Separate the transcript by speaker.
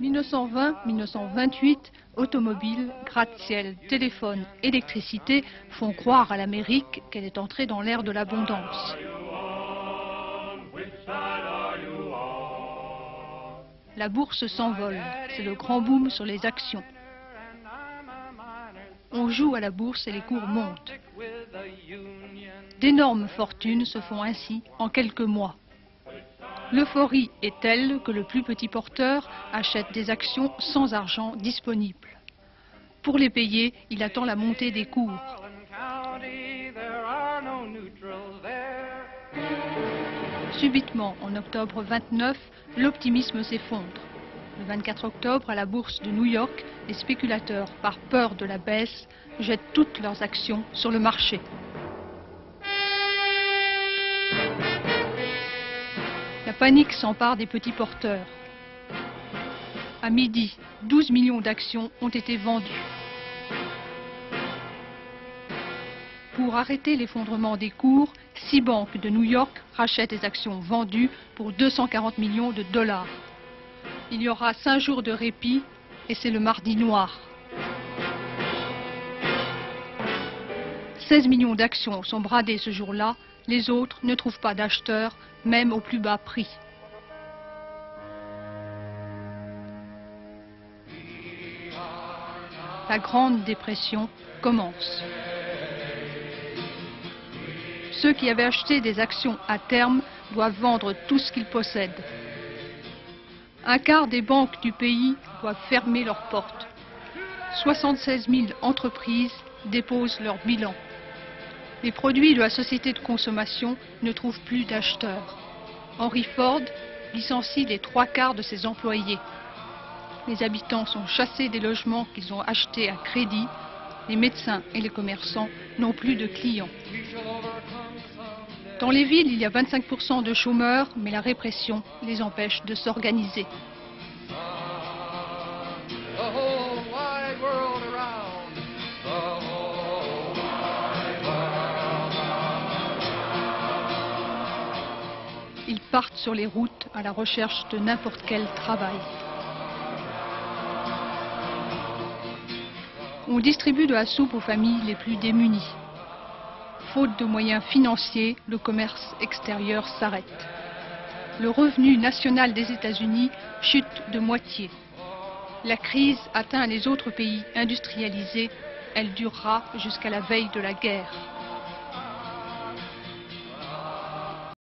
Speaker 1: 1920-1928, automobiles, gratte-ciel, téléphone, électricité font croire à l'Amérique qu'elle est entrée dans l'ère de l'abondance. La bourse s'envole, c'est le grand boom sur les actions. On joue à la bourse et les cours montent. D'énormes fortunes se font ainsi en quelques mois. L'euphorie est telle que le plus petit porteur achète des actions sans argent disponible. Pour les payer, il attend la montée des cours. Subitement, en octobre 29, l'optimisme s'effondre. Le 24 octobre, à la bourse de New York, les spéculateurs, par peur de la baisse, jettent toutes leurs actions sur le marché. Panique s'empare des petits porteurs. À midi, 12 millions d'actions ont été vendues. Pour arrêter l'effondrement des cours, six banques de New York rachètent les actions vendues pour 240 millions de dollars. Il y aura cinq jours de répit et c'est le mardi noir. 16 millions d'actions sont bradées ce jour-là les autres ne trouvent pas d'acheteurs, même au plus bas prix. La Grande Dépression commence. Ceux qui avaient acheté des actions à terme doivent vendre tout ce qu'ils possèdent. Un quart des banques du pays doivent fermer leurs portes. 76 000 entreprises déposent leur bilan les produits de la société de consommation ne trouvent plus d'acheteurs. Henry Ford licencie les trois quarts de ses employés. Les habitants sont chassés des logements qu'ils ont achetés à crédit. Les médecins et les commerçants n'ont plus de clients. Dans les villes, il y a 25% de chômeurs, mais la répression les empêche de s'organiser. Ils partent sur les routes à la recherche de n'importe quel travail. On distribue de la soupe aux familles les plus démunies. Faute de moyens financiers, le commerce extérieur s'arrête. Le revenu national des États-Unis chute de moitié. La crise atteint les autres pays industrialisés. Elle durera jusqu'à la veille de la guerre.